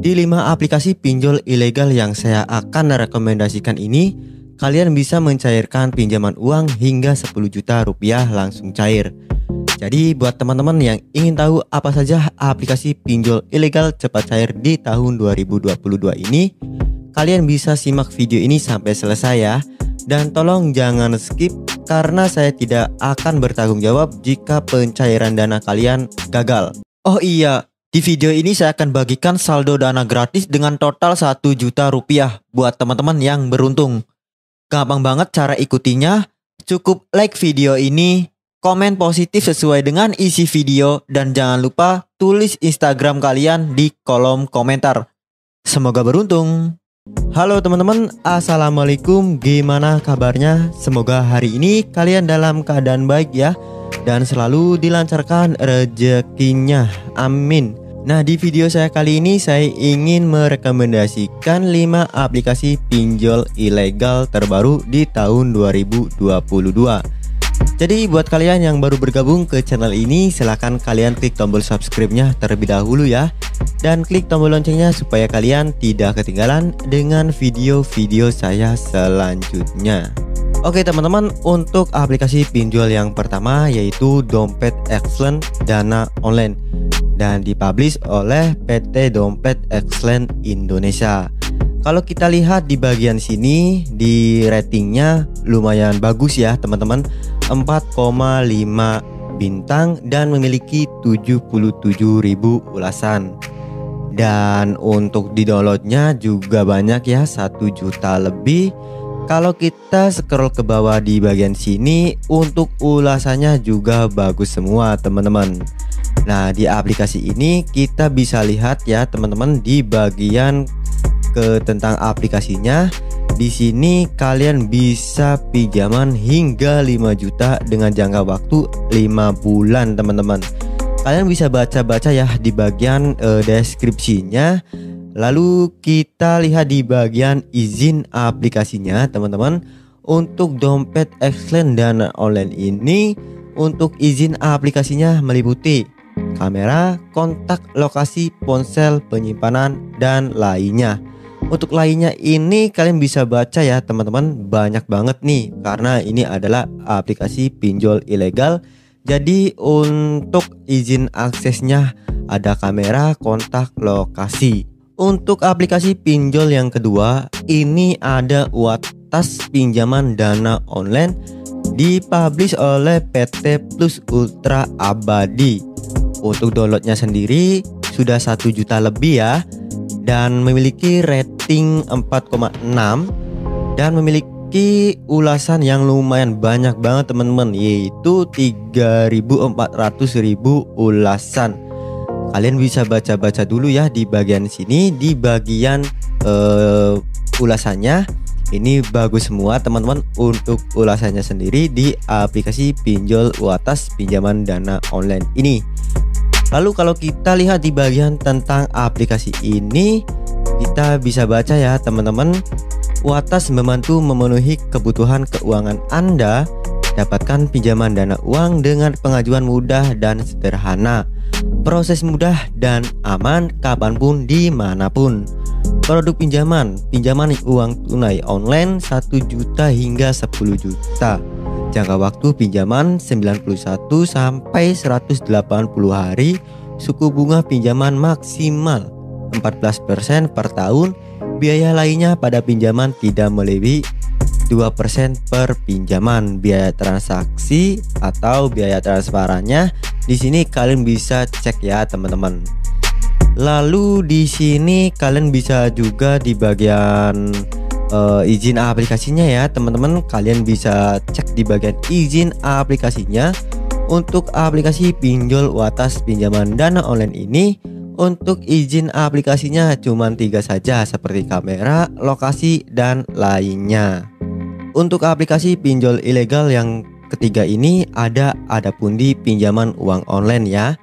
Di 5 aplikasi pinjol ilegal yang saya akan rekomendasikan ini, kalian bisa mencairkan pinjaman uang hingga 10 juta rupiah langsung cair. Jadi buat teman-teman yang ingin tahu apa saja aplikasi pinjol ilegal cepat cair di tahun 2022 ini, kalian bisa simak video ini sampai selesai ya. Dan tolong jangan skip karena saya tidak akan bertanggung jawab jika pencairan dana kalian gagal. Oh iya, di video ini saya akan bagikan saldo dana gratis dengan total 1 juta rupiah buat teman-teman yang beruntung. Gampang banget cara ikutinya, cukup like video ini, komen positif sesuai dengan isi video, dan jangan lupa tulis Instagram kalian di kolom komentar. Semoga beruntung. Halo teman-teman, Assalamualaikum, gimana kabarnya? Semoga hari ini kalian dalam keadaan baik ya dan selalu dilancarkan rezekinya. Amin. Nah, di video saya kali ini saya ingin merekomendasikan 5 aplikasi pinjol ilegal terbaru di tahun 2022. Jadi buat kalian yang baru bergabung ke channel ini silahkan kalian klik tombol subscribe-nya terlebih dahulu ya. Dan klik tombol loncengnya supaya kalian tidak ketinggalan dengan video-video saya selanjutnya. Oke teman-teman untuk aplikasi pinjol yang pertama yaitu Dompet Excellent Dana Online dan dipublish oleh PT Dompet Excellent Indonesia. Kalau kita lihat di bagian sini di ratingnya lumayan bagus ya teman-teman 4,5 bintang dan memiliki 77.000 ulasan. Dan untuk di downloadnya juga banyak ya 1 juta lebih kalau kita scroll ke bawah di bagian sini untuk ulasannya juga bagus semua teman-teman. Nah, di aplikasi ini kita bisa lihat ya teman-teman di bagian ke tentang aplikasinya. Di sini kalian bisa pinjaman hingga 5 juta dengan jangka waktu 5 bulan teman-teman. Kalian bisa baca-baca ya di bagian uh, deskripsinya Lalu kita lihat di bagian izin aplikasinya teman-teman Untuk dompet excellent dan online ini Untuk izin aplikasinya meliputi Kamera, kontak, lokasi, ponsel, penyimpanan, dan lainnya. Untuk lainnya ini kalian bisa baca ya teman-teman. Banyak banget nih Karena ini adalah aplikasi pinjol ilegal. Jadi untuk izin aksesnya ada kamera, kontak, lokasi. Untuk aplikasi pinjol yang kedua, ini ada Watas Pinjaman Dana Online dipublish oleh PT Plus Ultra Abadi. Untuk downloadnya sendiri sudah 1 juta lebih ya. Dan memiliki rating 4,6 dan memiliki ulasan yang lumayan banyak banget teman-teman yaitu 3.400.000 ulasan. Kalian bisa baca-baca dulu ya di bagian sini di bagian uh, ulasannya. Ini bagus semua teman-teman untuk ulasannya sendiri di aplikasi pinjol atas pinjaman dana online ini lalu kalau kita lihat di bagian tentang aplikasi ini kita bisa baca ya teman-teman. Watas membantu memenuhi kebutuhan keuangan Anda dapatkan pinjaman dana uang dengan pengajuan mudah dan sederhana. Proses mudah dan aman kapan pun di mana pun. Produk pinjaman Pinjaman uang tunai online 1 juta hingga 10 juta Jangka waktu pinjaman 91 sampai 180 hari. Suku bunga pinjaman maksimal 14% per tahun. Biaya lainnya pada pinjaman tidak melebihi 2% per pinjaman. Biaya transaksi atau biaya transferannya di sini kalian bisa cek ya teman-teman. Lalu di sini kalian bisa juga di bagian uh, izin aplikasinya ya teman-teman kalian bisa cek di bagian izin aplikasinya untuk aplikasi pinjol atas pinjaman dana online ini untuk izin aplikasinya cuma tiga saja seperti kamera, lokasi, dan lainnya. Untuk aplikasi pinjol ilegal yang ketiga ini ada ada pundi pinjaman uang online ya.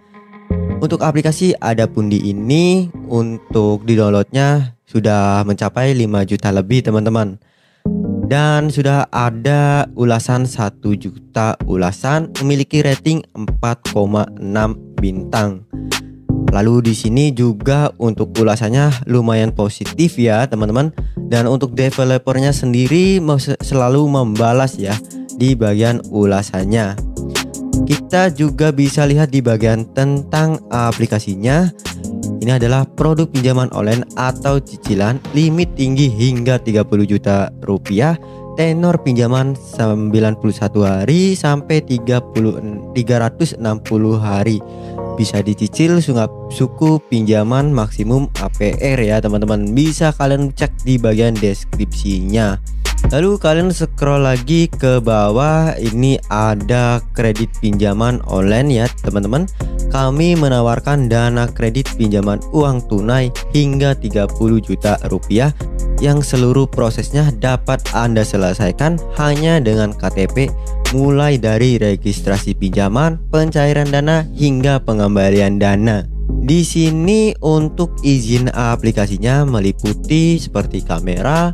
Untuk aplikasi ada pundi ini untuk di downloadnya sudah mencapai 5 juta lebih teman-teman. Dan sudah ada ulasan 1 juta ulasan memiliki rating 4,6 bintang. Lalu di sini juga untuk ulasannya lumayan positif ya teman-teman dan untuk developernya sendiri selalu membalas ya di bagian ulasannya. Kita juga bisa lihat di bagian tentang aplikasinya. Ini adalah produk pinjaman online atau cicilan limit tinggi hingga 30 juta rupiah. Tenor pinjaman 91 hari sampai 30 360 hari. Bisa dicicil suku pinjaman maksimum APR ya teman-teman. Bisa kalian cek di bagian deskripsinya. Lalu kalian scroll lagi ke bawah. Ini ada kredit pinjaman online ya teman-teman kami menawarkan dana kredit pinjaman uang tunai hingga 30 juta rupiah yang seluruh prosesnya dapat Anda selesaikan hanya dengan KTP mulai dari registrasi pinjaman, pencairan dana hingga pengembalian dana. Di sini untuk izin aplikasinya meliputi seperti kamera,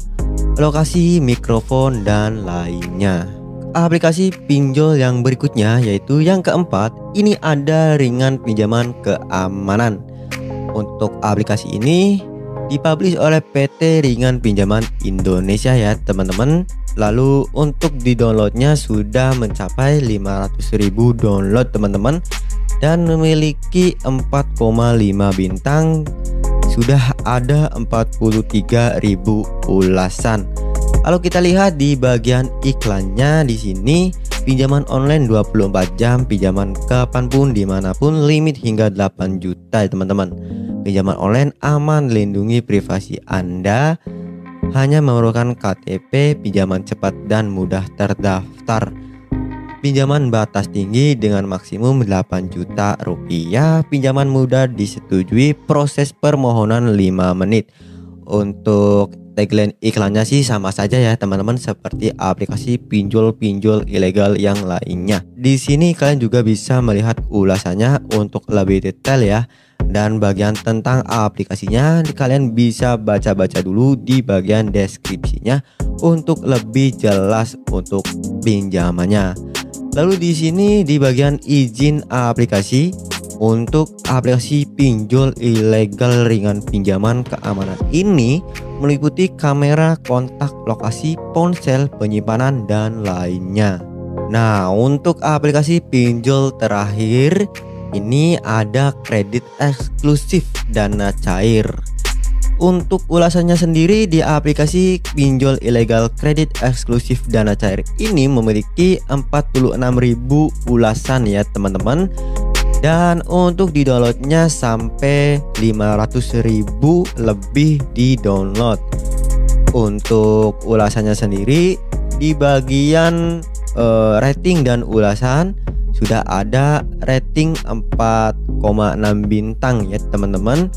lokasi, mikrofon dan lainnya. Aplikasi pinjol yang berikutnya yaitu yang keempat, ini ada ringan pinjaman keamanan. Untuk aplikasi ini dipublish oleh PT Ringan Pinjaman Indonesia ya teman-teman. Lalu untuk di downloadnya sudah mencapai 500.000 download teman-teman. Dan memiliki 4,5 bintang Sudah ada 43.000 ulasan Kalau kita lihat di bagian iklannya di sini Pinjaman online 24 jam, pinjaman kapan pun, di mana pun, limit hingga 8 juta ya teman-teman Pinjaman online aman lindungi privasi Anda hanya memerlukan KTP, pinjaman cepat dan mudah terdaftar. Pinjaman batas tinggi dengan maksimum 8 juta rupiah. Pinjaman mudah disetujui proses permohonan 5 menit. Untuk tagline iklannya sih sama saja ya teman-teman seperti aplikasi pinjol-pinjol ilegal yang lainnya. Di sini kalian juga bisa melihat ulasannya untuk lebih detail ya dan bagian tentang aplikasinya kalian bisa baca-baca dulu di bagian deskripsinya untuk lebih jelas untuk pinjamannya. Lalu di sini di bagian izin aplikasi untuk aplikasi pinjol ilegal ringan pinjaman keamanan ini meliputi kamera, kontak, lokasi, ponsel, penyimpanan dan lainnya. Nah, untuk aplikasi pinjol terakhir ini ada kredit eksklusif dana cair. Untuk ulasannya sendiri di aplikasi pinjol ilegal kredit eksklusif dana cair ini memiliki 46.000 ulasan ya teman-teman dan untuk di downloadnya sampai 500.000 lebih di download. Untuk ulasannya sendiri di bagian uh, rating dan ulasan sudah ada rating 4,6 bintang ya teman-teman.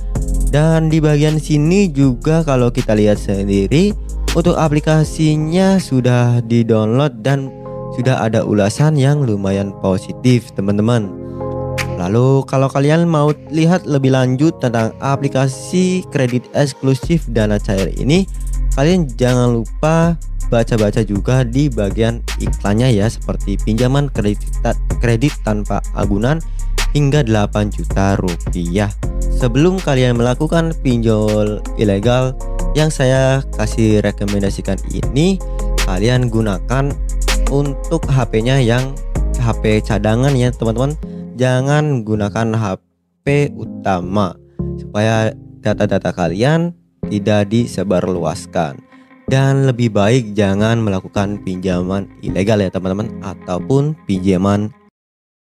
Dan di bagian sini juga kalau kita lihat sendiri untuk aplikasinya sudah di download dan sudah ada ulasan yang lumayan positif teman-teman Lalu kalau kalian mau lihat lebih lanjut tentang aplikasi kredit eksklusif dana cair ini Kalian jangan lupa baca-baca juga di bagian iklannya ya seperti pinjaman kredit kredit tanpa agunan hingga 8 juta rupiah. Sebelum kalian melakukan pinjol ilegal yang saya kasih rekomendasikan ini, kalian gunakan untuk HP-nya yang HP cadangan ya teman-teman. Jangan gunakan HP utama supaya data-data kalian tidak disebarluaskan. Dan lebih baik jangan melakukan pinjaman ilegal ya teman-teman ataupun pinjaman